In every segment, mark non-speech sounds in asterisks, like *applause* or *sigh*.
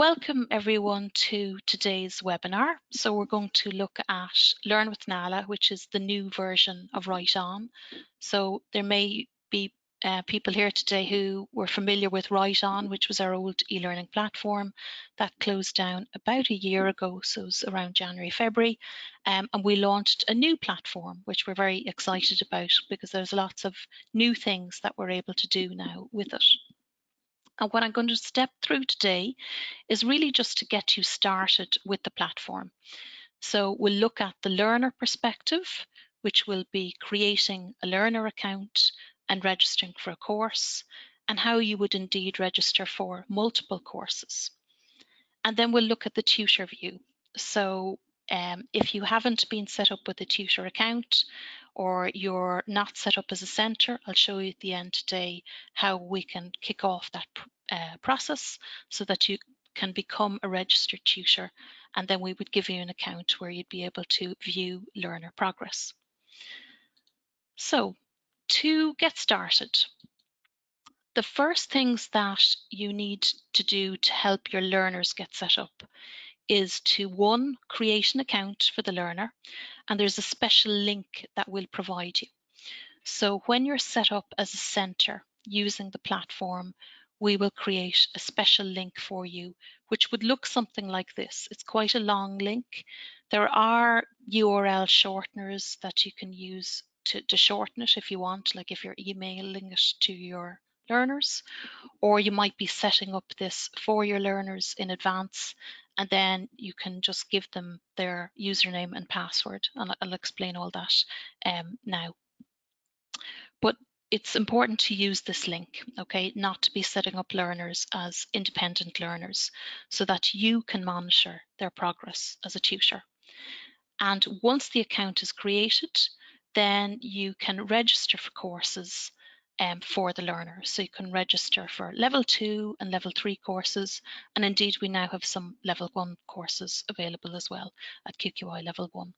Welcome everyone to today's webinar. So we're going to look at Learn with Nala, which is the new version of Write On. So there may be uh, people here today who were familiar with Write On, which was our old e-learning platform that closed down about a year ago, so it was around January, February, um, and we launched a new platform, which we're very excited about because there's lots of new things that we're able to do now with it. And what I'm going to step through today is really just to get you started with the platform. So we'll look at the learner perspective, which will be creating a learner account and registering for a course, and how you would indeed register for multiple courses. And then we'll look at the tutor view. So um, if you haven't been set up with a tutor account or you're not set up as a centre, I'll show you at the end today how we can kick off that uh, process so that you can become a registered tutor and then we would give you an account where you'd be able to view learner progress. So to get started, the first things that you need to do to help your learners get set up is to one, create an account for the learner, and there's a special link that will provide you. So when you're set up as a centre using the platform, we will create a special link for you, which would look something like this. It's quite a long link. There are URL shorteners that you can use to, to shorten it if you want, like if you're emailing it to your learners, or you might be setting up this for your learners in advance and then you can just give them their username and password and I'll explain all that um, now. But it's important to use this link, okay, not to be setting up learners as independent learners so that you can monitor their progress as a tutor. And once the account is created, then you can register for courses um, for the learner. So you can register for level two and level three courses. And indeed, we now have some level one courses available as well at QQI level one.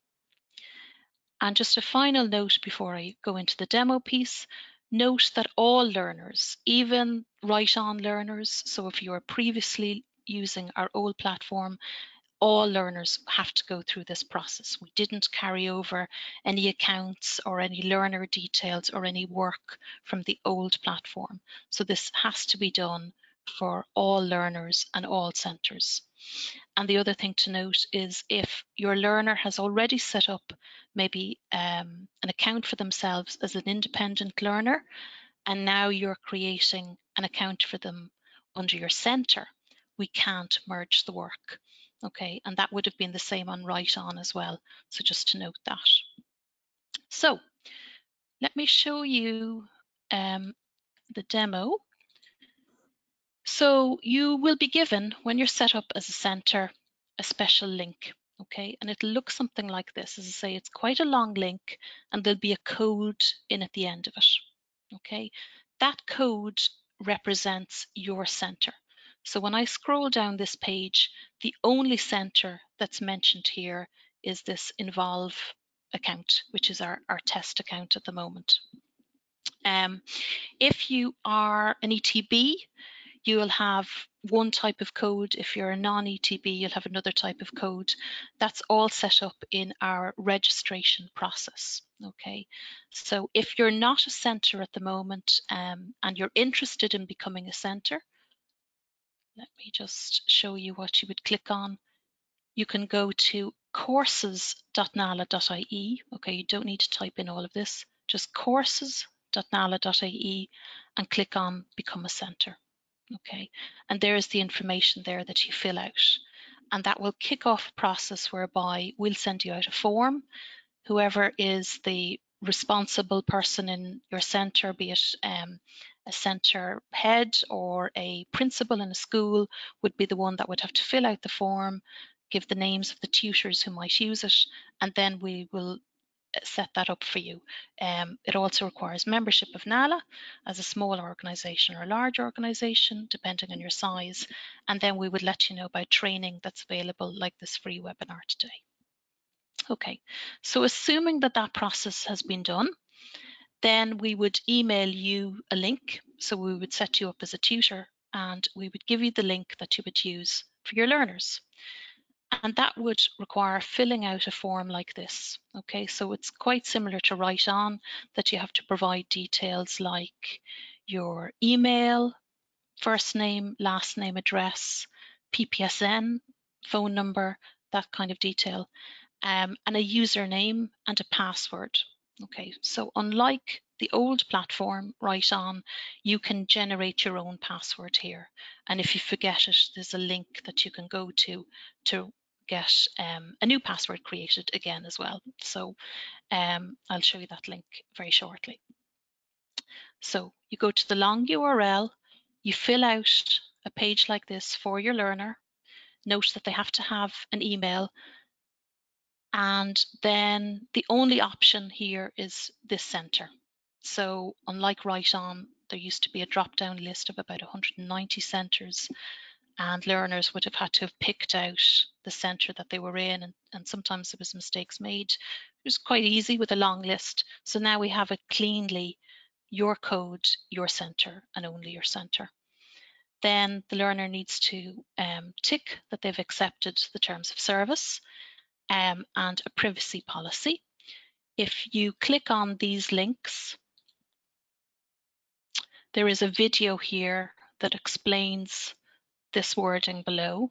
And just a final note before I go into the demo piece, note that all learners, even Write On learners, so if you are previously using our old platform, all learners have to go through this process. We didn't carry over any accounts or any learner details or any work from the old platform. So this has to be done for all learners and all centres. And the other thing to note is if your learner has already set up maybe um, an account for themselves as an independent learner, and now you're creating an account for them under your centre, we can't merge the work. Okay, and that would have been the same on Write On as well. So just to note that. So let me show you um, the demo. So you will be given, when you're set up as a center, a special link. Okay, and it'll look something like this. As I say, it's quite a long link and there'll be a code in at the end of it. Okay, that code represents your center. So when I scroll down this page, the only center that's mentioned here is this Involve account, which is our, our test account at the moment. Um, if you are an ETB, you will have one type of code. If you're a non-ETB, you'll have another type of code. That's all set up in our registration process. Okay, so if you're not a centre at the moment um, and you're interested in becoming a centre, let me just show you what you would click on. You can go to courses.nala.ie. Okay, you don't need to type in all of this, just courses.nala.ie and click on Become a Centre. Okay, and there's the information there that you fill out. And that will kick off a process whereby we'll send you out a form. Whoever is the responsible person in your centre, be it um, a centre head or a principal in a school would be the one that would have to fill out the form, give the names of the tutors who might use it, and then we will uh, set that up for you. Um, it also requires membership of NALA as a small organisation or a large organisation, depending on your size. And then we would let you know about training that's available like this free webinar today. Okay, so assuming that that process has been done, then we would email you a link. So we would set you up as a tutor and we would give you the link that you would use for your learners. And that would require filling out a form like this. Okay, so it's quite similar to Write On that you have to provide details like your email, first name, last name, address, PPSN, phone number, that kind of detail, um, and a username and a password. Okay, so unlike the old platform, Write On, you can generate your own password here. And if you forget it, there's a link that you can go to to get um, a new password created again as well. So um, I'll show you that link very shortly. So you go to the long URL, you fill out a page like this for your learner. Note that they have to have an email and then the only option here is this center. So unlike Write On, there used to be a drop-down list of about 190 centers and learners would have had to have picked out the center that they were in and, and sometimes there was mistakes made. It was quite easy with a long list. So now we have it cleanly, your code, your center and only your center. Then the learner needs to um, tick that they've accepted the terms of service um, and a privacy policy. If you click on these links, there is a video here that explains this wording below.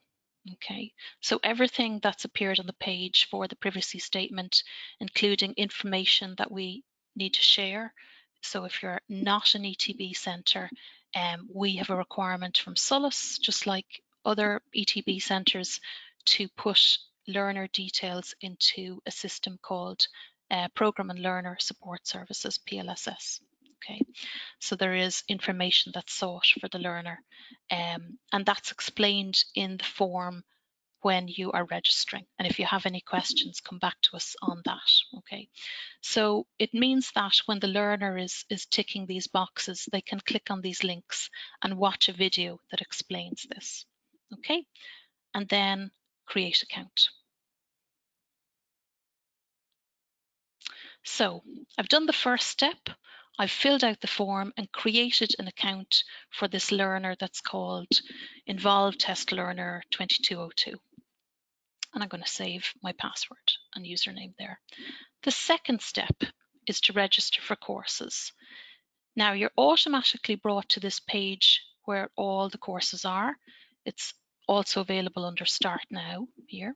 Okay, so everything that's appeared on the page for the privacy statement, including information that we need to share. So if you're not an ETB centre, um, we have a requirement from SOLAS, just like other ETB centres, to put learner details into a system called uh, Program and Learner Support Services, PLSS. Okay, so there is information that's sought for the learner um, and that's explained in the form when you are registering. And if you have any questions, come back to us on that. Okay, so it means that when the learner is, is ticking these boxes, they can click on these links and watch a video that explains this. Okay, and then create account. So I've done the first step. I've filled out the form and created an account for this learner that's called Involved Test Learner 2202. And I'm going to save my password and username there. The second step is to register for courses. Now you're automatically brought to this page where all the courses are. It's also available under Start Now here.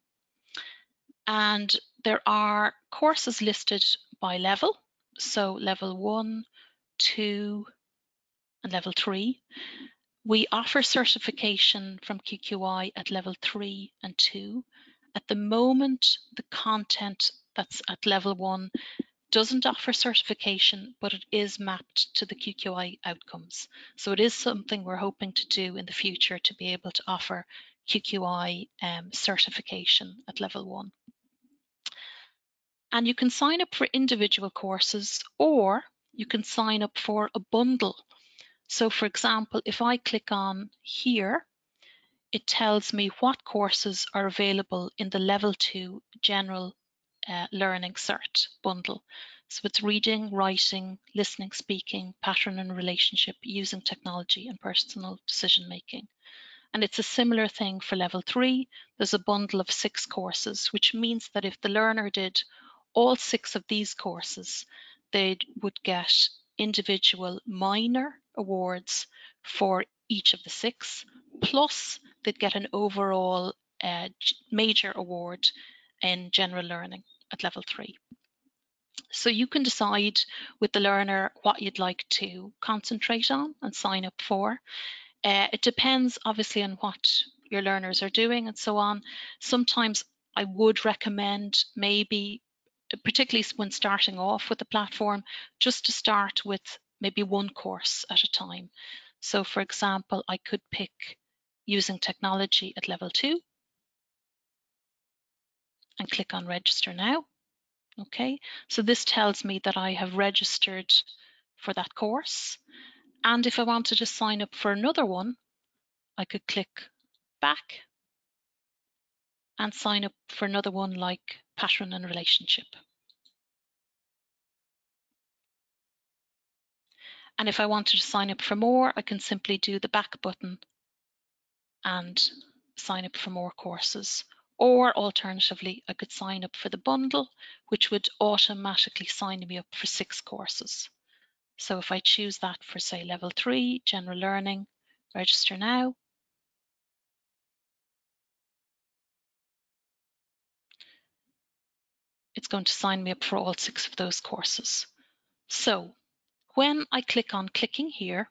And there are courses listed by level. So level one, two, and level three. We offer certification from QQI at level three and two. At the moment, the content that's at level one doesn't offer certification, but it is mapped to the QQI outcomes. So it is something we're hoping to do in the future to be able to offer QQI um, certification at level one. And you can sign up for individual courses or you can sign up for a bundle. So for example, if I click on here, it tells me what courses are available in the level two general uh, learning cert bundle. So it's reading, writing, listening, speaking, pattern and relationship, using technology and personal decision making. And it's a similar thing for level three. There's a bundle of six courses, which means that if the learner did all six of these courses, they would get individual minor awards for each of the six, plus they'd get an overall uh, major award in general learning at level three. So you can decide with the learner what you'd like to concentrate on and sign up for. Uh, it depends obviously on what your learners are doing and so on. Sometimes I would recommend maybe particularly when starting off with the platform, just to start with maybe one course at a time. So for example, I could pick using technology at level two and click on register now. Okay, so this tells me that I have registered for that course. And if I wanted to sign up for another one, I could click back and sign up for another one like pattern and relationship. And if I wanted to sign up for more, I can simply do the back button and sign up for more courses. Or alternatively, I could sign up for the bundle, which would automatically sign me up for six courses. So if I choose that for say level three, general learning, register now. It's going to sign me up for all six of those courses. So when I click on clicking here,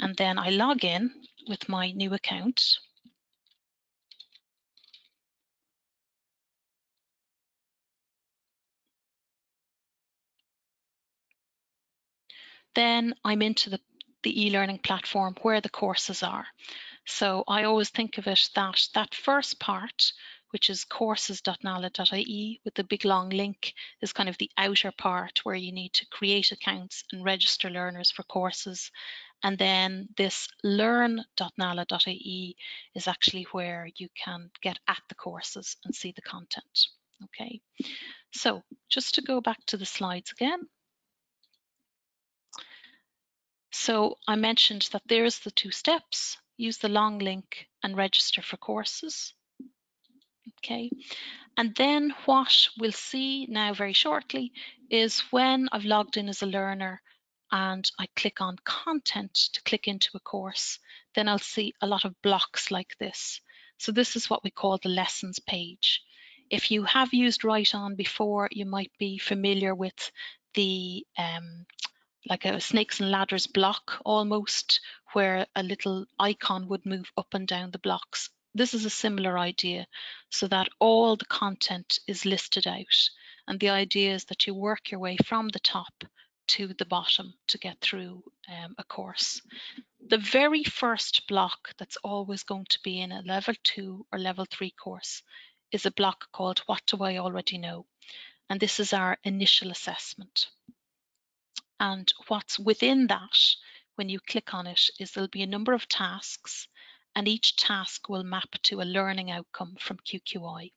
and then I log in with my new account, then I'm into the, the e-learning platform where the courses are. So I always think of it that that first part, which is courses.nala.ie with the big long link, is kind of the outer part where you need to create accounts and register learners for courses. And then this learn.nala.ie is actually where you can get at the courses and see the content. Okay, so just to go back to the slides again. So I mentioned that there's the two steps, use the long link and register for courses. Okay, and then what we'll see now very shortly is when I've logged in as a learner and I click on content to click into a course, then I'll see a lot of blocks like this. So this is what we call the lessons page. If you have used Write On before, you might be familiar with the um, like a snakes and ladders block almost, where a little icon would move up and down the blocks. This is a similar idea, so that all the content is listed out. And the idea is that you work your way from the top to the bottom to get through um, a course. The very first block that's always going to be in a level two or level three course is a block called What Do I Already Know? And this is our initial assessment. And what's within that, when you click on it, is there'll be a number of tasks, and each task will map to a learning outcome from QQI.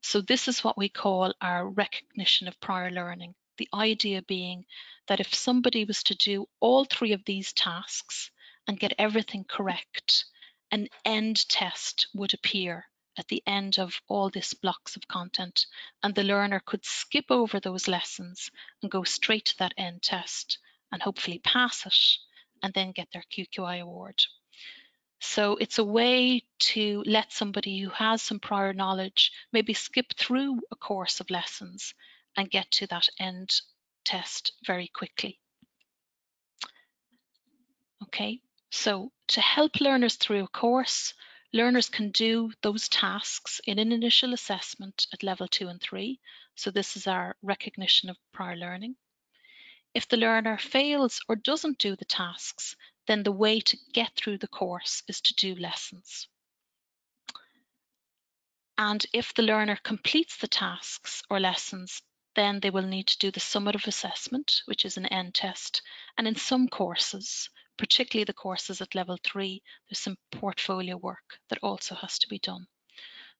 So this is what we call our recognition of prior learning. The idea being that if somebody was to do all three of these tasks and get everything correct, an end test would appear at the end of all these blocks of content and the learner could skip over those lessons and go straight to that end test and hopefully pass it and then get their QQI award. So it's a way to let somebody who has some prior knowledge maybe skip through a course of lessons and get to that end test very quickly. Okay, so to help learners through a course, Learners can do those tasks in an initial assessment at level two and three. So this is our recognition of prior learning. If the learner fails or doesn't do the tasks, then the way to get through the course is to do lessons. And if the learner completes the tasks or lessons, then they will need to do the summative assessment, which is an end test. And in some courses, particularly the courses at level three, there's some portfolio work that also has to be done.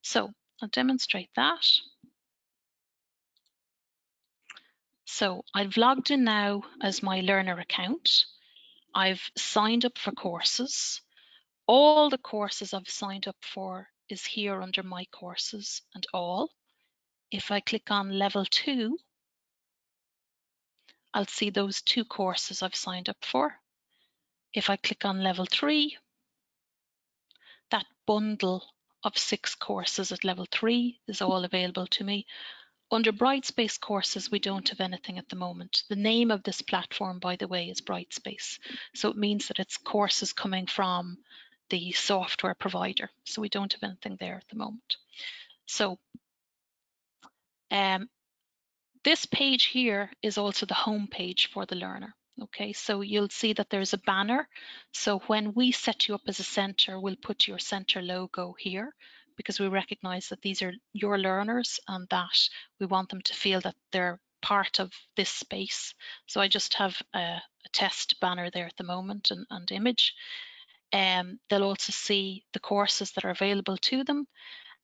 So I'll demonstrate that. So I've logged in now as my learner account. I've signed up for courses. All the courses I've signed up for is here under my courses and all. If I click on level two, I'll see those two courses I've signed up for. If I click on level three, that bundle of six courses at level three is all available to me. Under Brightspace courses, we don't have anything at the moment. The name of this platform, by the way, is Brightspace. So it means that it's courses coming from the software provider. So we don't have anything there at the moment. So um, this page here is also the home page for the learner. Okay, so you'll see that there's a banner. So when we set you up as a center, we'll put your center logo here because we recognize that these are your learners and that we want them to feel that they're part of this space. So I just have a, a test banner there at the moment and, and image. Um, they'll also see the courses that are available to them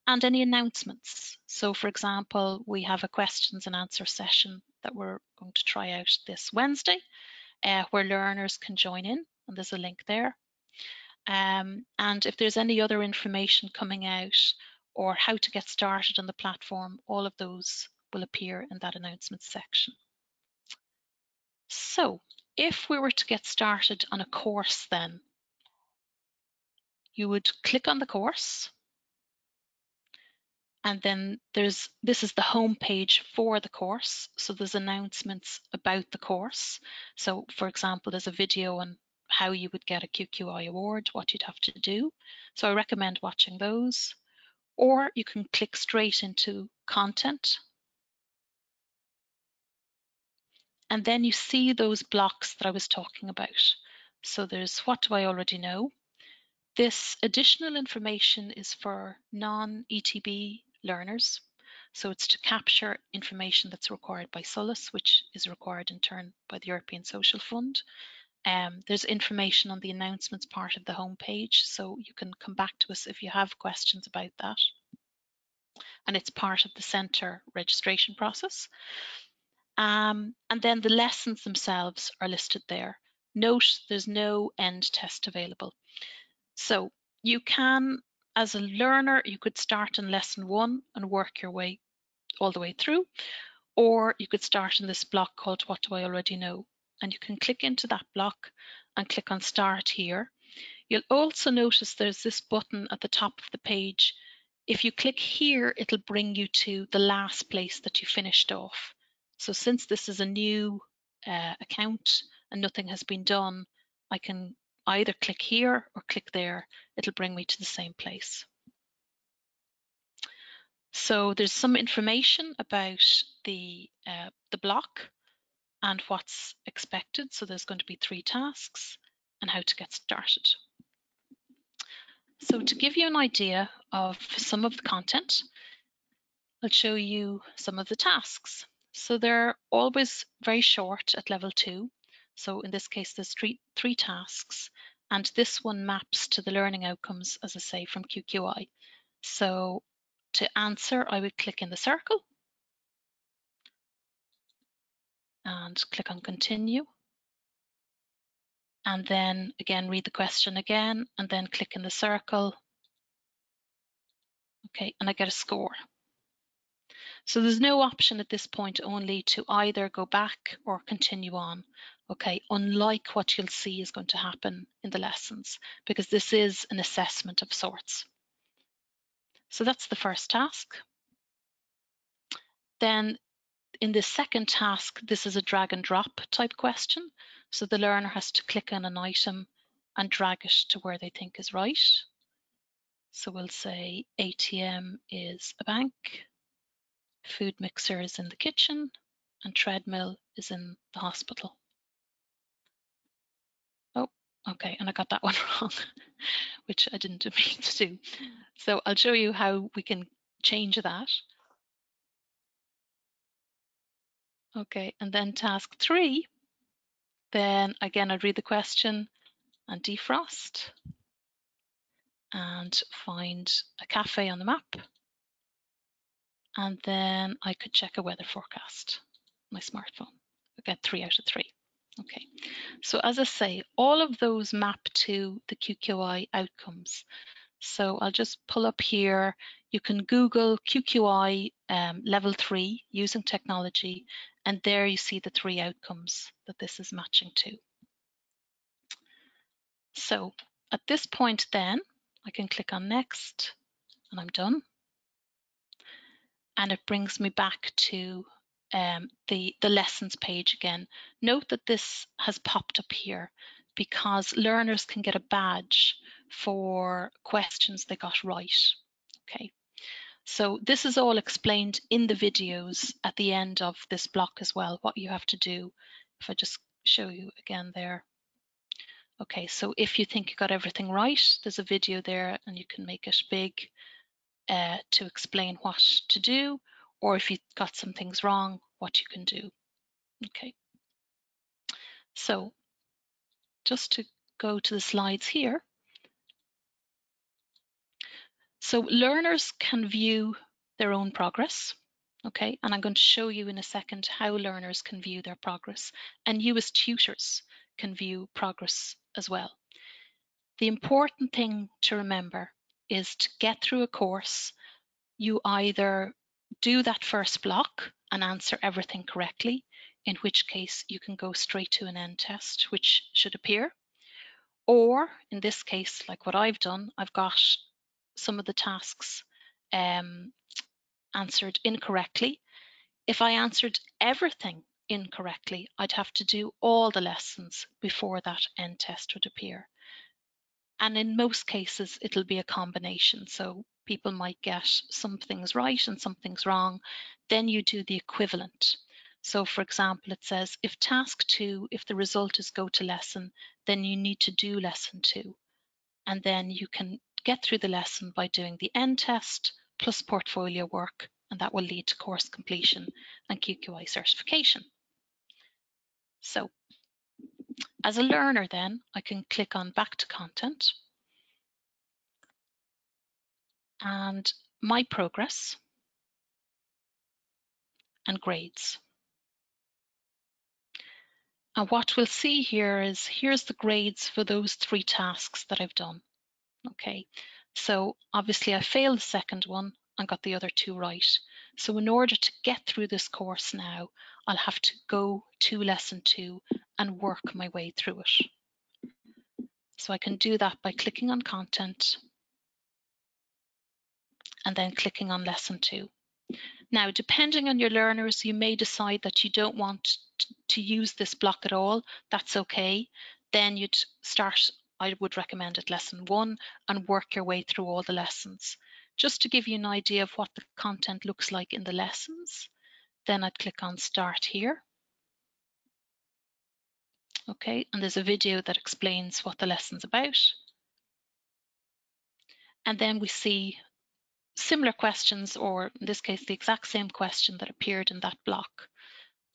and any announcements. So for example, we have a questions and answer session that we're going to try out this Wednesday uh, where learners can join in, and there's a link there. Um, and if there's any other information coming out or how to get started on the platform, all of those will appear in that announcements section. So if we were to get started on a course then, you would click on the course and then there's this is the home page for the course. So there's announcements about the course. So for example there's a video on how you would get a QQI award what you'd have to do. So I recommend watching those. Or you can click straight into content. And then you see those blocks that I was talking about. So there's what do I already know? This additional information is for non-ETB learners. So it's to capture information that's required by SOLAS, which is required in turn by the European Social Fund. Um, there's information on the announcements part of the homepage, so you can come back to us if you have questions about that. And it's part of the centre registration process. Um, and then the lessons themselves are listed there. Note there's no end test available. So you can as a learner, you could start in lesson one and work your way all the way through, or you could start in this block called What Do I Already Know? And you can click into that block and click on Start here. You'll also notice there's this button at the top of the page. If you click here, it'll bring you to the last place that you finished off. So since this is a new uh, account and nothing has been done, I can either click here or click there, it'll bring me to the same place. So there's some information about the, uh, the block and what's expected. So there's going to be three tasks and how to get started. So to give you an idea of some of the content, I'll show you some of the tasks. So they're always very short at level two. So in this case, there's three, three tasks, and this one maps to the learning outcomes, as I say, from QQI. So to answer, I would click in the circle and click on continue. And then again, read the question again, and then click in the circle. Okay, and I get a score. So there's no option at this point only to either go back or continue on. Okay, unlike what you'll see is going to happen in the lessons, because this is an assessment of sorts. So that's the first task. Then in the second task, this is a drag and drop type question. So the learner has to click on an item and drag it to where they think is right. So we'll say ATM is a bank, food mixer is in the kitchen, and treadmill is in the hospital. Oh, okay, and I got that *laughs* one wrong, which I didn't *laughs* mean to do. So I'll show you how we can change that. Okay, and then task three, then again, I'd read the question and defrost and find a cafe on the map. And then I could check a weather forecast, my smartphone. I get three out of three. Okay, so as I say, all of those map to the QQI outcomes. So I'll just pull up here. You can Google QQI um, level three using technology, and there you see the three outcomes that this is matching to. So at this point then, I can click on next and I'm done. And it brings me back to um, the, the lessons page again. Note that this has popped up here because learners can get a badge for questions they got right. Okay, so this is all explained in the videos at the end of this block as well, what you have to do. If I just show you again there. Okay, so if you think you got everything right, there's a video there and you can make it big uh, to explain what to do or if you've got some things wrong, what you can do. Okay. So just to go to the slides here. So learners can view their own progress. Okay, and I'm going to show you in a second how learners can view their progress and you as tutors can view progress as well. the important thing to remember is to get through a course, you either do that first block and answer everything correctly, in which case you can go straight to an end test, which should appear. Or in this case, like what I've done, I've got some of the tasks um, answered incorrectly. If I answered everything incorrectly, I'd have to do all the lessons before that end test would appear. And in most cases, it'll be a combination. So people might get some things right and some things wrong. Then you do the equivalent. So for example, it says if task two, if the result is go to lesson, then you need to do lesson two. And then you can get through the lesson by doing the end test plus portfolio work, and that will lead to course completion and QQI certification. So as a learner then, I can click on back to content and my progress and grades. And what we'll see here is here's the grades for those three tasks that I've done. Okay, so obviously I failed the second one and got the other two right. So in order to get through this course now, I'll have to go to lesson two and work my way through it. So I can do that by clicking on content and then clicking on lesson two. Now, depending on your learners, you may decide that you don't want to use this block at all. That's okay. Then you'd start, I would recommend at lesson one and work your way through all the lessons. Just to give you an idea of what the content looks like in the lessons, then I'd click on start here. Okay, and there's a video that explains what the lesson's about. And then we see similar questions, or in this case, the exact same question that appeared in that block.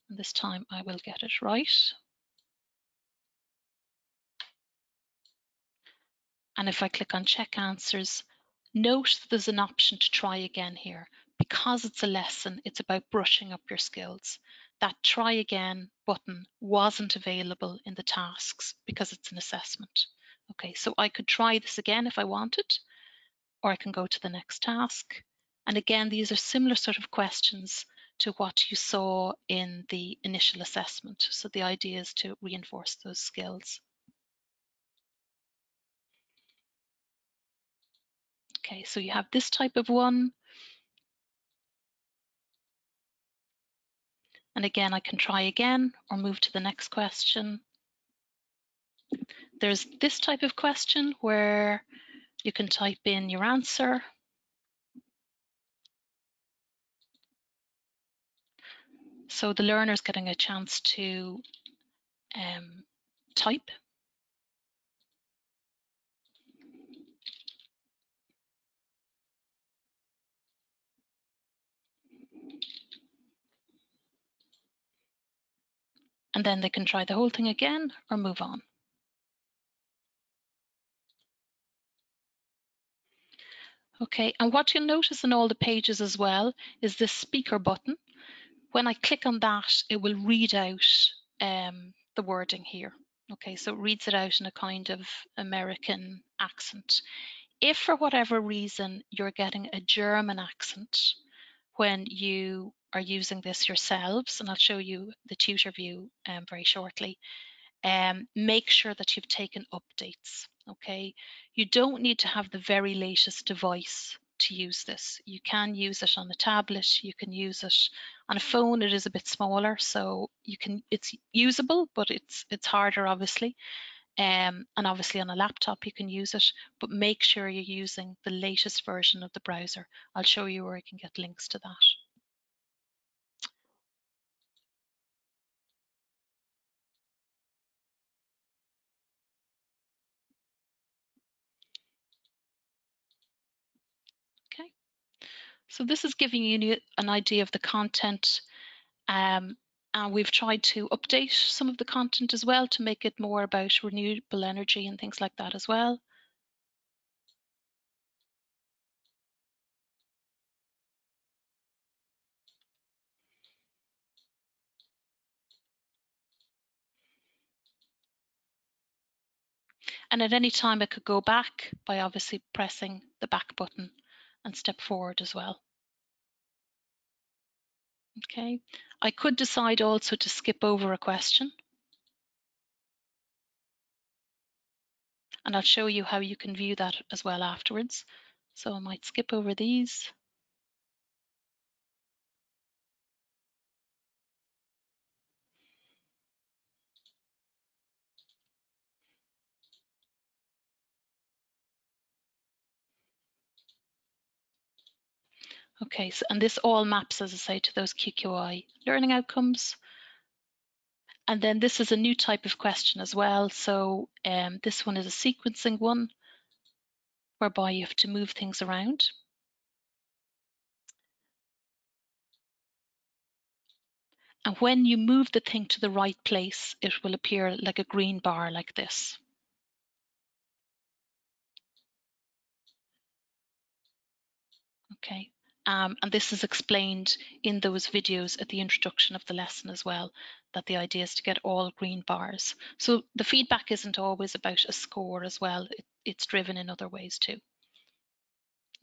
And this time I will get it right. And if I click on check answers, note that there's an option to try again here. Because it's a lesson, it's about brushing up your skills. That try again button wasn't available in the tasks because it's an assessment. Okay, so I could try this again if I wanted, or I can go to the next task. And again, these are similar sort of questions to what you saw in the initial assessment. So the idea is to reinforce those skills. Okay, so you have this type of one. And again, I can try again or move to the next question. There's this type of question where you can type in your answer. So the learner is getting a chance to um, type. And then they can try the whole thing again or move on. Okay, and what you'll notice in all the pages as well is this speaker button. When I click on that, it will read out um, the wording here. Okay, so it reads it out in a kind of American accent. If for whatever reason you're getting a German accent when you are using this yourselves, and I'll show you the tutor view um, very shortly, um, make sure that you've taken updates okay? You don't need to have the very latest device to use this. You can use it on a tablet you can use it on a phone it is a bit smaller so you can it's usable but it's it's harder obviously. Um, and obviously on a laptop you can use it but make sure you're using the latest version of the browser. I'll show you where you can get links to that So this is giving you an idea of the content. Um, and we've tried to update some of the content as well to make it more about renewable energy and things like that as well. And at any time I could go back by obviously pressing the back button and step forward as well. Okay, I could decide also to skip over a question. And I'll show you how you can view that as well afterwards. So I might skip over these. Okay, so and this all maps, as I say, to those QQI learning outcomes. And then this is a new type of question as well. So um, this one is a sequencing one, whereby you have to move things around. And when you move the thing to the right place, it will appear like a green bar like this. Okay, um, and this is explained in those videos at the introduction of the lesson as well, that the idea is to get all green bars. So the feedback isn't always about a score as well, it, it's driven in other ways too.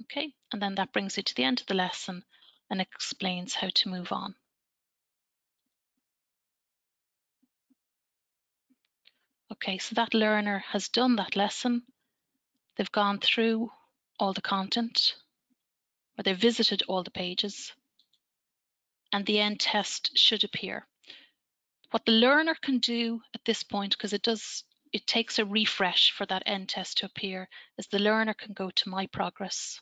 Okay, and then that brings you to the end of the lesson and explains how to move on. Okay, so that learner has done that lesson. They've gone through all the content they visited all the pages and the end test should appear. What the learner can do at this point, because it does, it takes a refresh for that end test to appear, is the learner can go to my progress.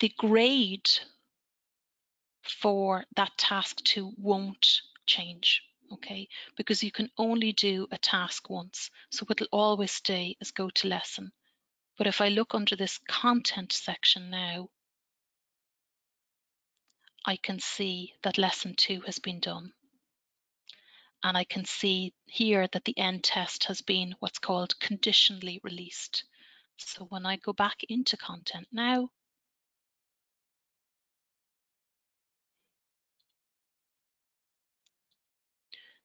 The grade for that task two won't change, okay? Because you can only do a task once. So it'll always stay as go to lesson. But if I look under this content section now, I can see that lesson two has been done. And I can see here that the end test has been what's called conditionally released. So when I go back into content now,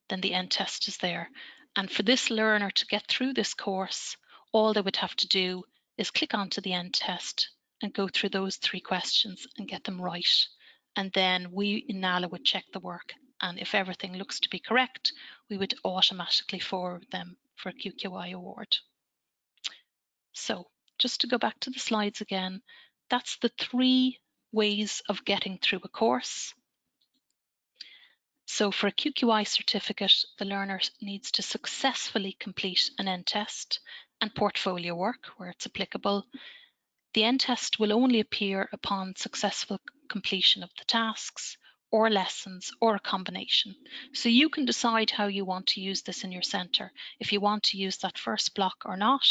then the end test is there. And for this learner to get through this course, all they would have to do is click onto the end test and go through those three questions and get them right. And then we in NALA would check the work. And if everything looks to be correct, we would automatically forward them for a QQI award. So just to go back to the slides again, that's the three ways of getting through a course. So for a QQI certificate, the learner needs to successfully complete an end test and portfolio work where it's applicable. The end test will only appear upon successful completion of the tasks or lessons or a combination. So you can decide how you want to use this in your centre, if you want to use that first block or not.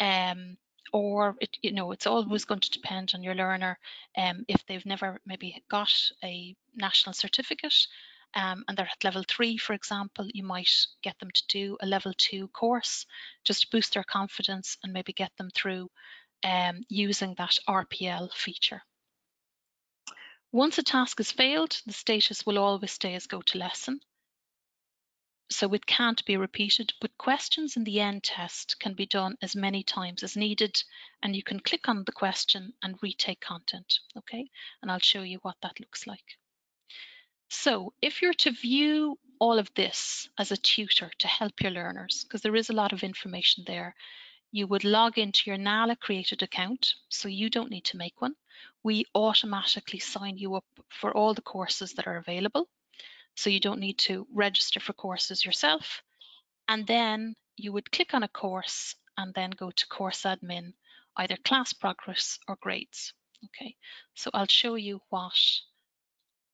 Um, or it, you know it's always going to depend on your learner um, if they've never maybe got a national certificate um, and they're at level three, for example, you might get them to do a level two course just to boost their confidence and maybe get them through um, using that RPL feature. Once a task is failed, the status will always stay as go to lesson. So it can't be repeated, but questions in the end test can be done as many times as needed. And you can click on the question and retake content, okay? And I'll show you what that looks like. So if you're to view all of this as a tutor to help your learners, because there is a lot of information there, you would log into your NALA created account, so you don't need to make one. We automatically sign you up for all the courses that are available, so you don't need to register for courses yourself. And then you would click on a course and then go to course admin, either class progress or grades. Okay, so I'll show you what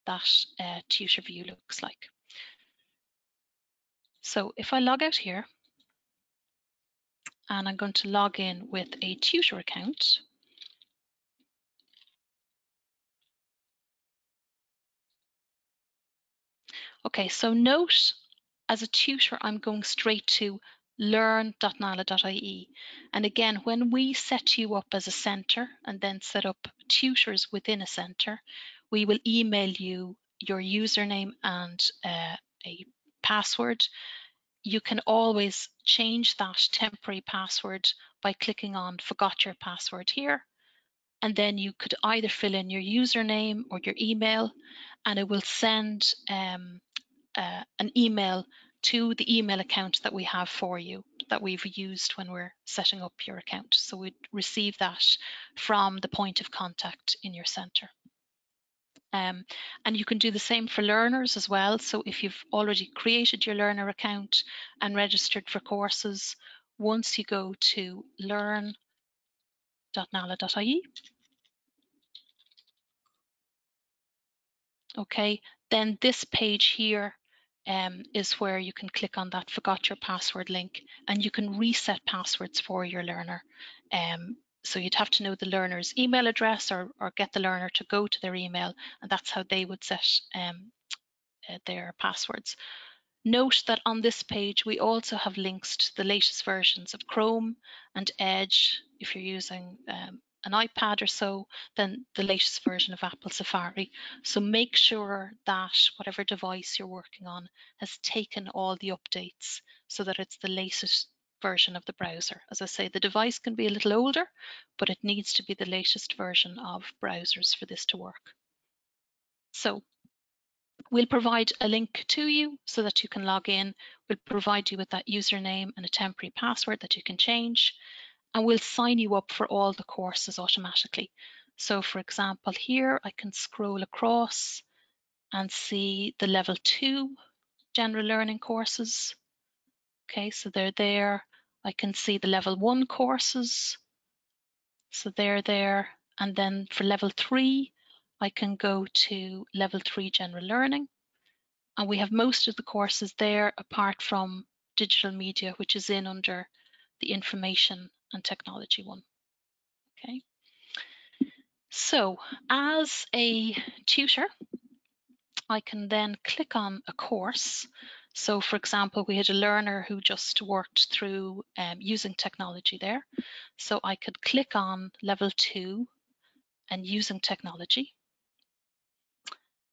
that uh, tutor view looks like. So if I log out here, and I'm going to log in with a tutor account, Okay, so note as a tutor, I'm going straight to learn.nala.ie. And again, when we set you up as a centre and then set up tutors within a centre, we will email you your username and uh, a password. you can always change that temporary password by clicking on forgot your password here. And then you could either fill in your username or your email and it will send um, uh, an email to the email account that we have for you that we've used when we're setting up your account. So we'd receive that from the point of contact in your center. Um, and you can do the same for learners as well. So if you've already created your learner account and registered for courses, once you go to learn.nala.ie, okay, then this page here um, is where you can click on that forgot your password link and you can reset passwords for your learner. Um, so you'd have to know the learner's email address or, or get the learner to go to their email and that's how they would set um, uh, their passwords. Note that on this page, we also have links to the latest versions of Chrome and Edge if you're using um, an iPad or so, then the latest version of Apple Safari. So make sure that whatever device you're working on has taken all the updates so that it's the latest version of the browser. As I say, the device can be a little older, but it needs to be the latest version of browsers for this to work. So we'll provide a link to you so that you can log in. We'll provide you with that username and a temporary password that you can change and we'll sign you up for all the courses automatically. So for example, here I can scroll across and see the level two general learning courses. Okay, so they're there. I can see the level one courses. So they're there. And then for level three, I can go to level three general learning. And we have most of the courses there apart from digital media, which is in under the information and technology one. Okay. So as a tutor, I can then click on a course. So for example, we had a learner who just worked through um, using technology there. So I could click on level two and using technology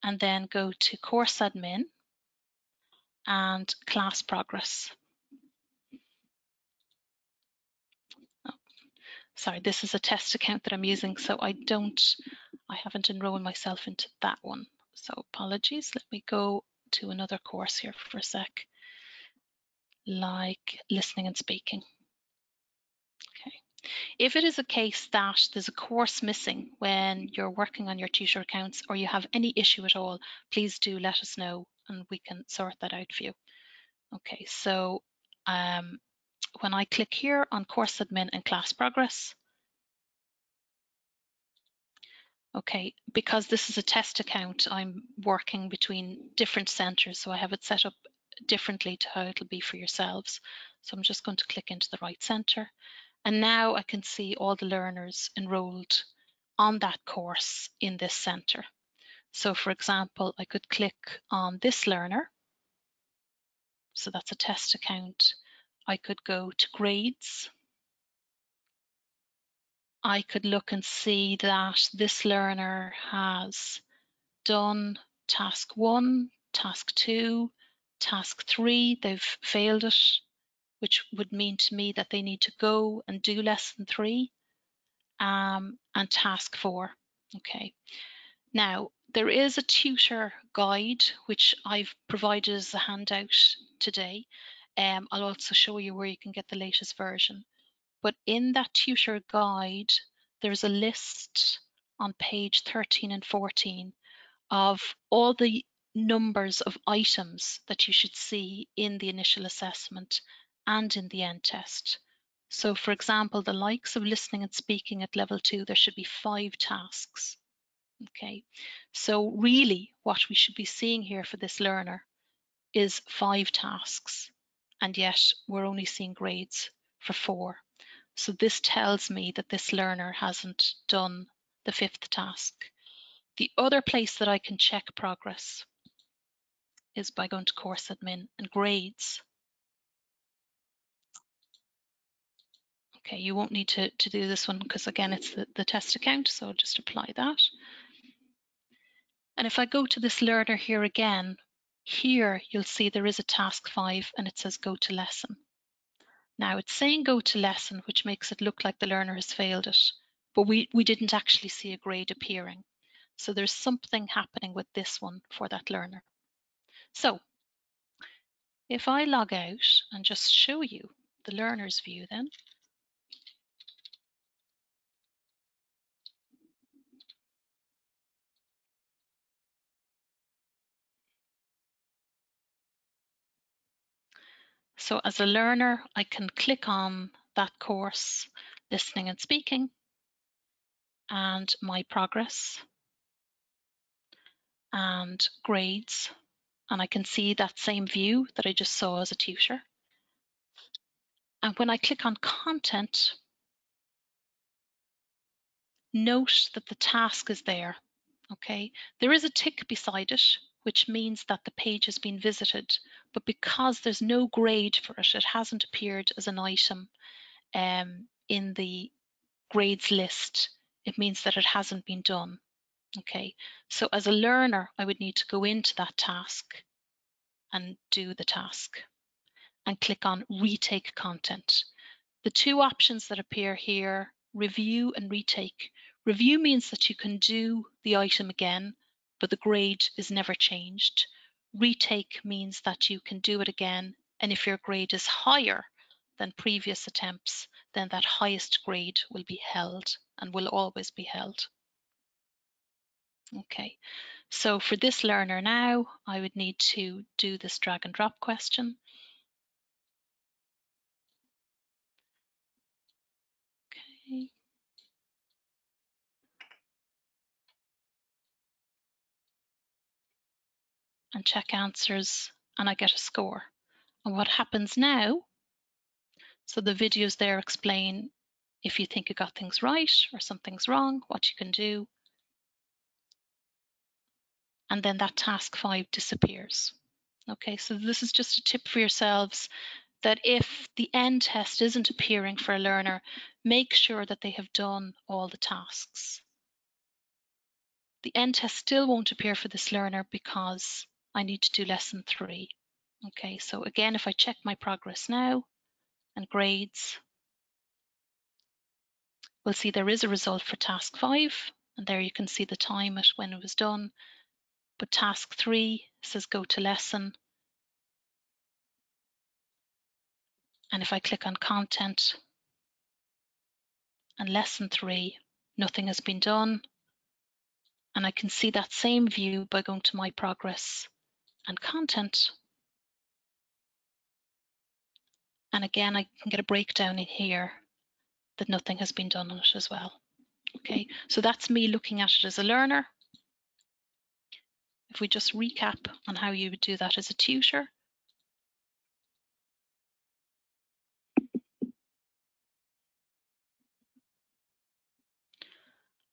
and then go to course admin and class progress. sorry, this is a test account that I'm using, so I don't, I haven't enrolled myself into that one. So apologies, let me go to another course here for a sec, like listening and speaking. Okay. If it is a case that there's a course missing when you're working on your tutor accounts or you have any issue at all, please do let us know and we can sort that out for you. Okay, so um, when I click here on course admin and class progress, okay, because this is a test account, I'm working between different centers, so I have it set up differently to how it'll be for yourselves. So I'm just going to click into the right center. And now I can see all the learners enrolled on that course in this center. So for example, I could click on this learner. So that's a test account. I could go to grades. I could look and see that this learner has done task one, task two, task three, they've failed it, which would mean to me that they need to go and do lesson three, um, and task four. Okay. Now, there is a tutor guide which I've provided as a handout today. Um, I'll also show you where you can get the latest version. But in that tutor guide, there's a list on page 13 and 14 of all the numbers of items that you should see in the initial assessment and in the end test. So for example, the likes of listening and speaking at level two, there should be five tasks. Okay, so really what we should be seeing here for this learner is five tasks and yet we're only seeing grades for four. So this tells me that this learner hasn't done the fifth task. The other place that I can check progress is by going to course admin and grades. Okay, you won't need to, to do this one because again, it's the, the test account, so I'll just apply that. And if I go to this learner here again, here you'll see there is a task five and it says go to lesson. Now it's saying go to lesson, which makes it look like the learner has failed it, but we, we didn't actually see a grade appearing. So there's something happening with this one for that learner. So if I log out and just show you the learner's view then, So as a learner, I can click on that course, listening and speaking, and my progress and grades. And I can see that same view that I just saw as a tutor. And when I click on content, note that the task is there. Okay, there is a tick beside it, which means that the page has been visited, but because there's no grade for it, it hasn't appeared as an item um, in the grades list. It means that it hasn't been done. Okay, so as a learner, I would need to go into that task and do the task and click on retake content. The two options that appear here, review and retake. Review means that you can do the item again, but the grade is never changed. Retake means that you can do it again, and if your grade is higher than previous attempts, then that highest grade will be held and will always be held. Okay, so for this learner now, I would need to do this drag and drop question. And check answers and I get a score. And what happens now, so the videos there explain if you think you got things right or something's wrong, what you can do, and then that task five disappears. Okay, so this is just a tip for yourselves that if the end test isn't appearing for a learner, make sure that they have done all the tasks. The end test still won't appear for this learner because I need to do lesson three. Okay, so again, if I check my progress now and grades, we'll see there is a result for task five, and there you can see the time at when it was done but task three says go to lesson. And if I click on content and lesson three, nothing has been done. And I can see that same view by going to my progress and content. And again, I can get a breakdown in here that nothing has been done on it as well. Okay, so that's me looking at it as a learner if we just recap on how you would do that as a tutor.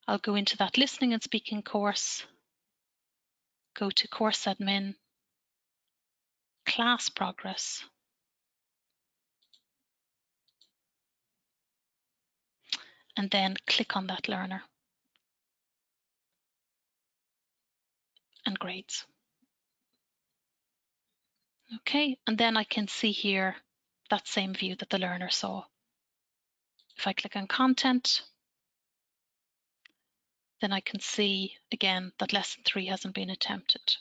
I'll go into that listening and speaking course, go to course admin, class progress, and then click on that learner. and grades. Okay, and then I can see here that same view that the learner saw. If I click on content, then I can see again that lesson three hasn't been attempted.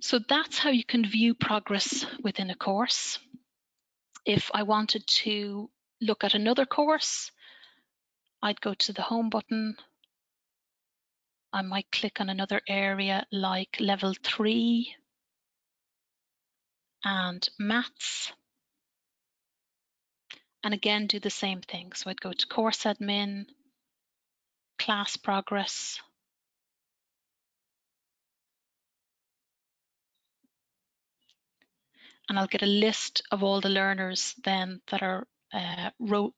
So that's how you can view progress within a course. If I wanted to look at another course, I'd go to the home button I might click on another area like level three and maths. And again, do the same thing. So I'd go to course admin, class progress, and I'll get a list of all the learners then that are uh,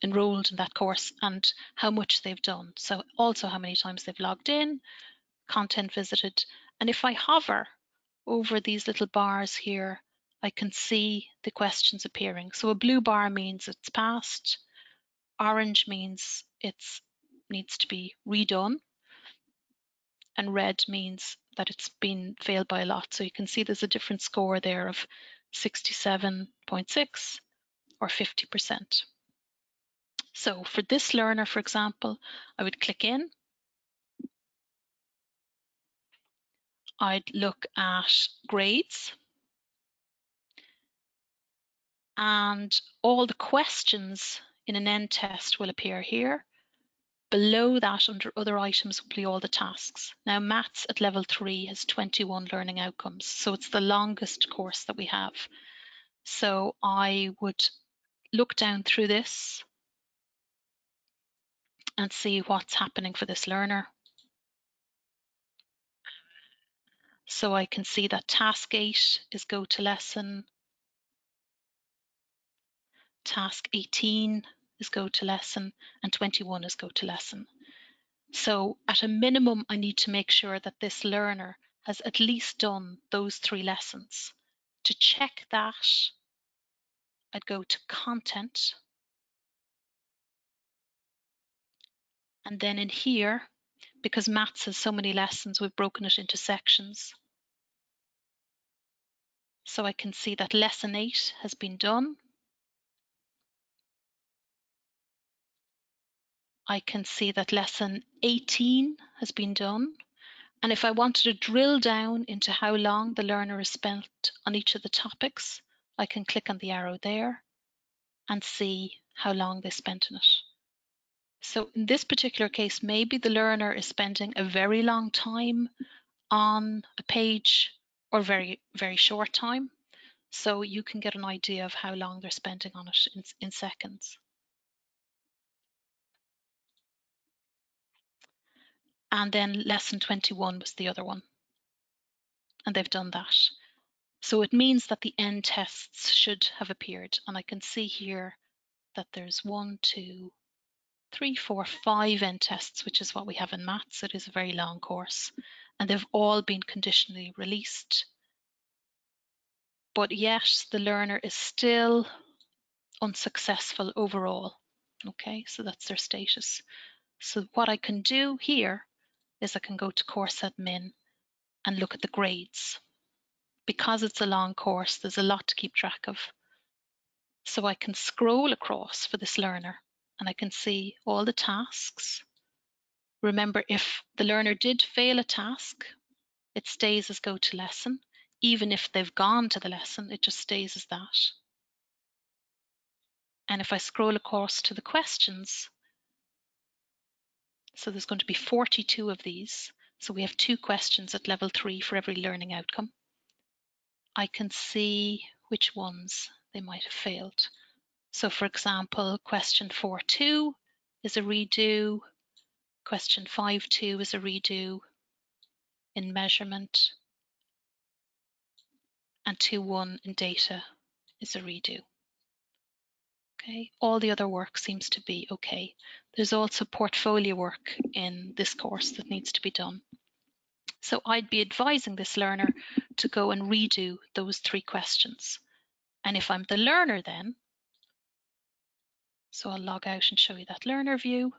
enrolled in that course and how much they've done. So also how many times they've logged in, content visited. And if I hover over these little bars here, I can see the questions appearing. So a blue bar means it's passed. Orange means it needs to be redone. and red means that it's been failed by a lot. So you can see there's a different score there of 67.6 or 50%. So for this learner, for example, I would click in. I'd look at grades and all the questions in an end test will appear here. Below that, under other items, will be all the tasks. Now, maths at level three has 21 learning outcomes, so it's the longest course that we have. So I would look down through this and see what's happening for this learner. So I can see that task eight is go to lesson. Task 18 is go to lesson and 21 is go to lesson. So at a minimum, I need to make sure that this learner has at least done those three lessons. To check that, I'd go to content. And then in here, because maths has so many lessons, we've broken it into sections. So I can see that lesson eight has been done. I can see that lesson 18 has been done. And if I wanted to drill down into how long the learner has spent on each of the topics, I can click on the arrow there and see how long they spent in it. So in this particular case, maybe the learner is spending a very long time on a page or very, very short time. So you can get an idea of how long they're spending on it in, in seconds. And then lesson 21 was the other one. And they've done that. So it means that the end tests should have appeared. And I can see here that there's one, two, three, four, five end tests, which is what we have in maths. It is a very long course. And they've all been conditionally released. But yet the learner is still unsuccessful overall. Okay, so that's their status. So what I can do here is I can go to course admin and look at the grades. Because it's a long course, there's a lot to keep track of. So I can scroll across for this learner and I can see all the tasks. Remember, if the learner did fail a task, it stays as go to lesson. Even if they've gone to the lesson, it just stays as that. And if I scroll across to the questions, so there's going to be 42 of these. So we have two questions at level three for every learning outcome. I can see which ones they might have failed. So for example, question 4.2 is a redo, question 5.2 is a redo in measurement, and 2.1 in data is a redo. Okay, all the other work seems to be okay. There's also portfolio work in this course that needs to be done. So I'd be advising this learner to go and redo those three questions. And if I'm the learner then, so I'll log out and show you that learner view.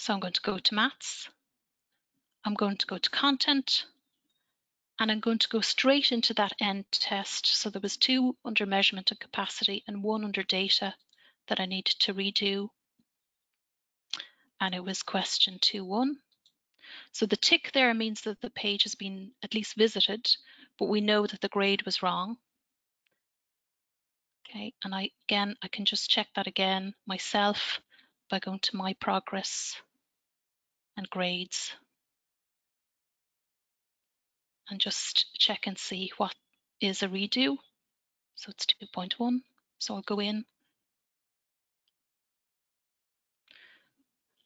So I'm going to go to maths. I'm going to go to content and I'm going to go straight into that end test. So there was two under measurement and capacity and one under data that I needed to redo. And it was question 2.1. So the tick there means that the page has been at least visited, but we know that the grade was wrong. Okay, and I again, I can just check that again myself by going to my progress and grades and just check and see what is a redo. So it's 2.1. So I'll go in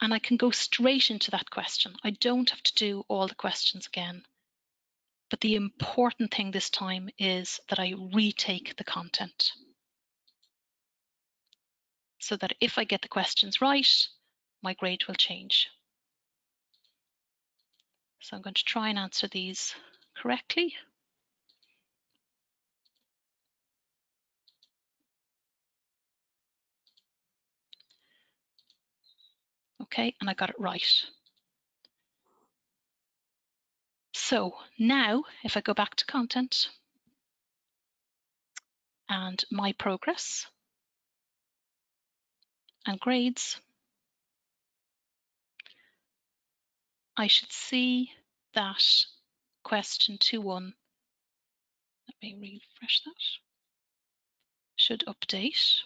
and I can go straight into that question. I don't have to do all the questions again. But the important thing this time is that I retake the content. So that if I get the questions right, my grade will change. So I'm going to try and answer these correctly. Okay, and I got it right. So now if I go back to content and my progress and grades, I should see that question 2.1, let me refresh that, should update.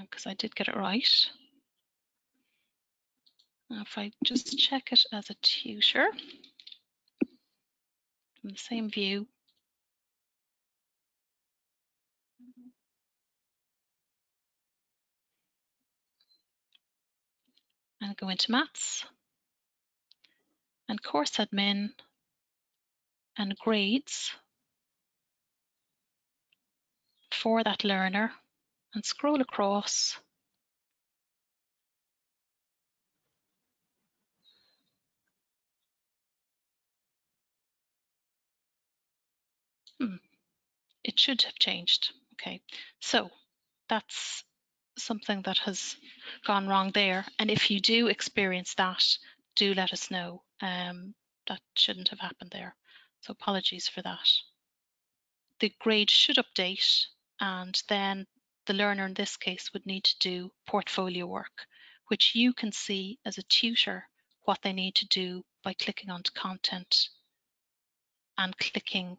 because uh, I did get it right. Now if I just check it as a tutor from the same view, and go into maths. And course admin. And grades. For that learner. And scroll across it should have changed. Okay. So that's something that has gone wrong there. And if you do experience that do let us know. Um, that shouldn't have happened there. So apologies for that. The grade should update and then the learner in this case would need to do portfolio work, which you can see as a tutor what they need to do by clicking onto content and clicking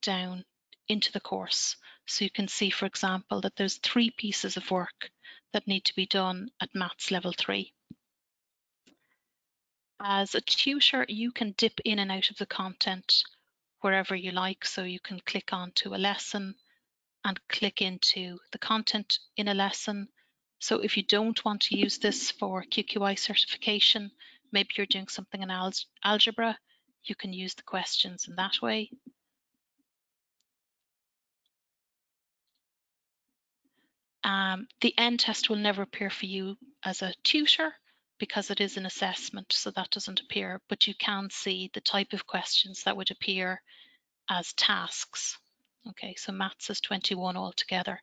down into the course. So you can see, for example, that there's three pieces of work that need to be done at maths level three. As a tutor, you can dip in and out of the content wherever you like. So you can click onto a lesson and click into the content in a lesson. So if you don't want to use this for QQI certification, maybe you're doing something in algebra, you can use the questions in that way. Um, the end test will never appear for you as a tutor because it is an assessment, so that doesn't appear, but you can see the type of questions that would appear as tasks. Okay, so maths is 21 altogether.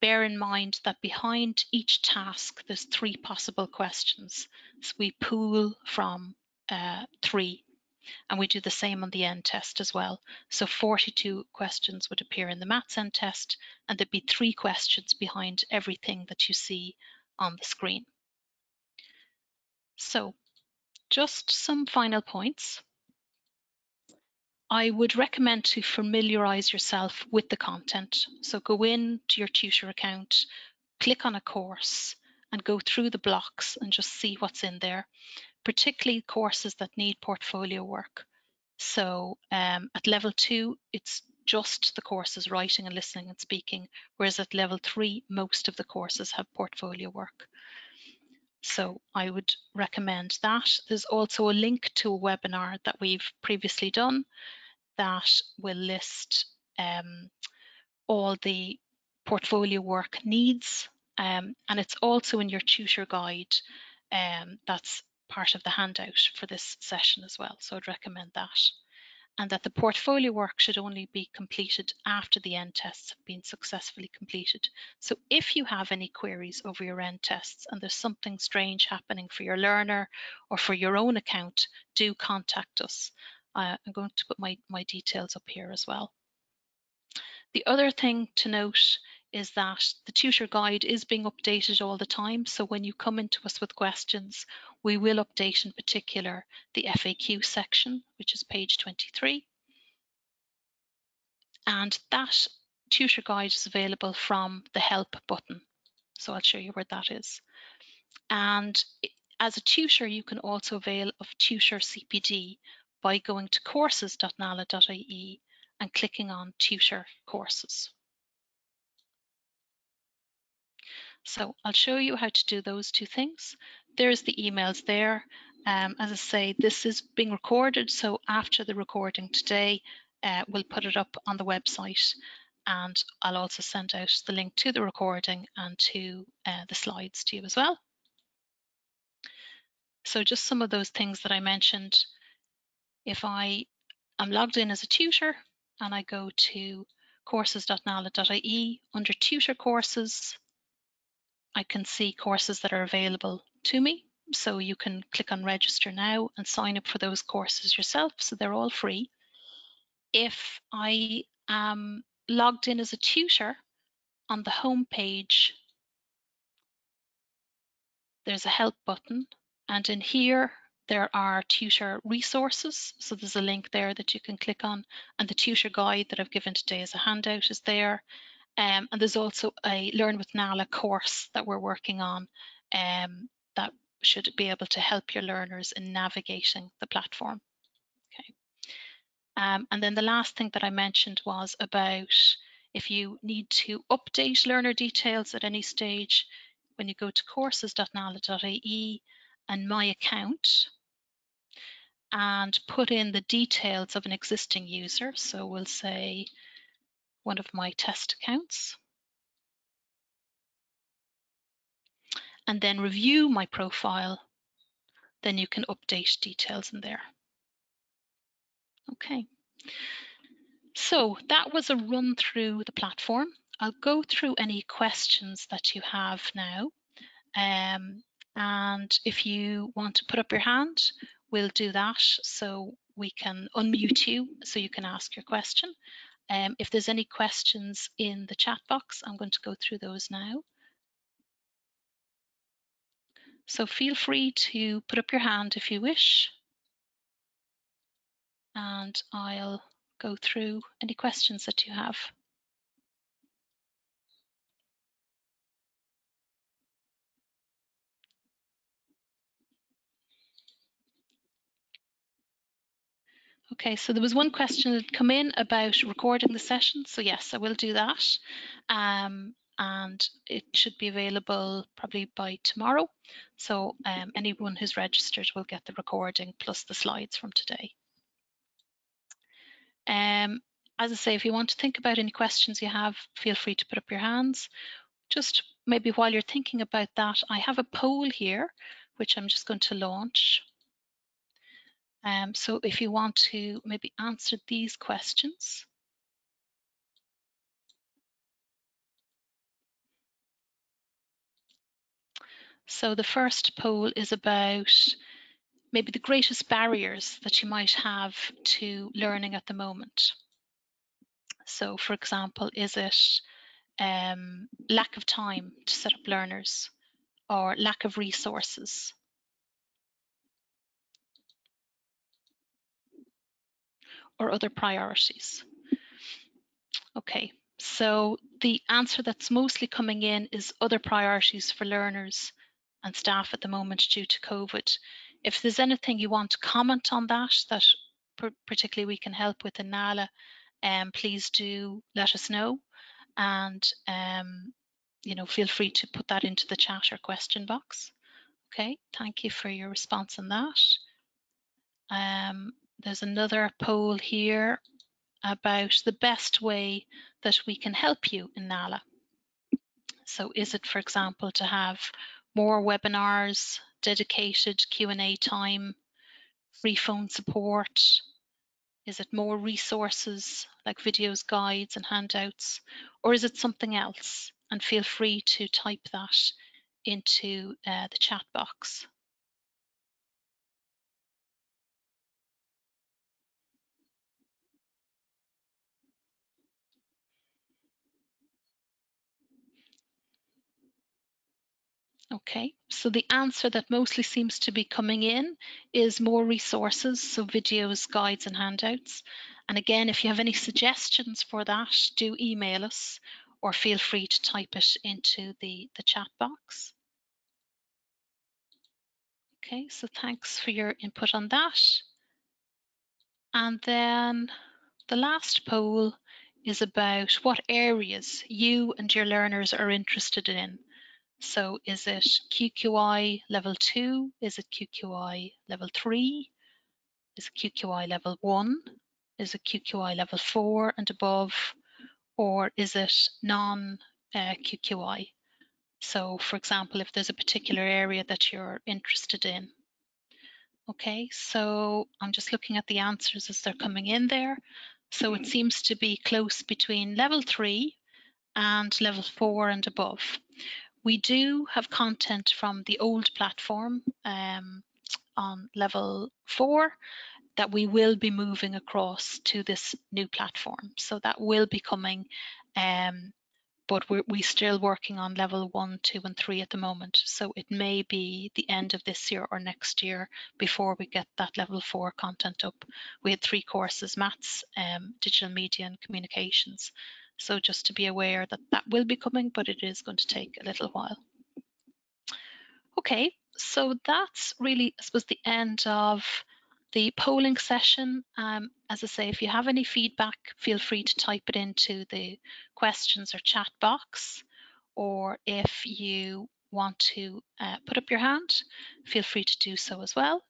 Bear in mind that behind each task, there's three possible questions. So we pool from uh, three and we do the same on the end test as well. So 42 questions would appear in the maths end test and there'd be three questions behind everything that you see on the screen. So just some final points. I would recommend to familiarize yourself with the content. So go in to your tutor account, click on a course and go through the blocks and just see what's in there, particularly courses that need portfolio work. So um, at level two, it's just the courses writing and listening and speaking, whereas at level three, most of the courses have portfolio work. So I would recommend that. There's also a link to a webinar that we've previously done that will list um, all the portfolio work needs um, and it's also in your tutor guide um, that's part of the handout for this session as well so I'd recommend that and that the portfolio work should only be completed after the end tests have been successfully completed. So if you have any queries over your end tests and there's something strange happening for your learner or for your own account, do contact us. Uh, I'm going to put my, my details up here as well. The other thing to note is that the tutor guide is being updated all the time. So when you come into us with questions, we will update in particular the FAQ section, which is page 23. And that tutor guide is available from the help button. So I'll show you where that is. And as a tutor, you can also avail of Tutor CPD, by going to courses.nala.ie and clicking on Tutor Courses. So I'll show you how to do those two things. There's the emails there Um, as I say, this is being recorded, so after the recording today, uh, we'll put it up on the website and I'll also send out the link to the recording and to uh, the slides to you as well. So just some of those things that I mentioned. If I am logged in as a tutor and I go to courses.nala.ie under tutor courses, I can see courses that are available to me. So you can click on register now and sign up for those courses yourself. So they're all free. If I am logged in as a tutor on the home page, there's a help button. And in here, there are tutor resources. So there's a link there that you can click on. And the tutor guide that I've given today as a handout is there. Um, and there's also a Learn with Nala course that we're working on um, that should be able to help your learners in navigating the platform. Okay. Um, and then the last thing that I mentioned was about if you need to update learner details at any stage, when you go to courses.nala.ie and my account and put in the details of an existing user. So we'll say one of my test accounts. And then review my profile, then you can update details in there. Okay, so that was a run through the platform. I'll go through any questions that you have now. Um, and if you want to put up your hand, we'll do that so we can unmute you so you can ask your question. Um, if there's any questions in the chat box, I'm going to go through those now. So feel free to put up your hand if you wish. And I'll go through any questions that you have. Okay, so there was one question that come in about recording the session. So yes, I will do that. Um, and it should be available probably by tomorrow. So um, anyone who's registered will get the recording plus the slides from today. Um, as I say, if you want to think about any questions you have, feel free to put up your hands. Just maybe while you're thinking about that, I have a poll here, which I'm just going to launch. Um, so if you want to maybe answer these questions. So the first poll is about maybe the greatest barriers that you might have to learning at the moment. So for example, is it um, lack of time to set up learners or lack of resources or other priorities. Okay, so the answer that's mostly coming in is other priorities for learners and staff at the moment due to COVID. If there's anything you want to comment on that, that particularly we can help with in NALA, um, please do let us know. And, um, you know, feel free to put that into the chat or question box. Okay, thank you for your response on that. Um, there's another poll here about the best way that we can help you in NALA. So is it, for example, to have more webinars, dedicated Q&A time, free phone support? Is it more resources like videos, guides and handouts? Or is it something else? And feel free to type that into uh, the chat box. Okay, so the answer that mostly seems to be coming in is more resources, so videos, guides and handouts. And again, if you have any suggestions for that, do email us or feel free to type it into the, the chat box. Okay, so thanks for your input on that. And then the last poll is about what areas you and your learners are interested in. So is it QQI level 2? Is it QQI level 3? Is it QQI level 1? Is it QQI level 4 and above? Or is it non uh? So, for example, if there's a particular area that you're interested in. Okay, so I'm just looking at the answers as they're coming in there. So it seems to be close between level three and level four and above. We do have content from the old platform um, on level four that we will be moving across to this new platform. So that will be coming um, but we're, we're still working on level one, two, and three at the moment. So it may be the end of this year or next year before we get that level four content up. We had three courses, maths, um, digital media, and communications. So just to be aware that that will be coming, but it is going to take a little while. Okay, so that's really, I suppose, the end of the polling session, um, as I say, if you have any feedback, feel free to type it into the questions or chat box. Or if you want to uh, put up your hand, feel free to do so as well.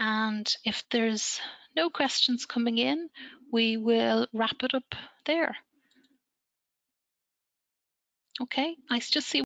And if there's no questions coming in, we will wrap it up there. Okay, I just see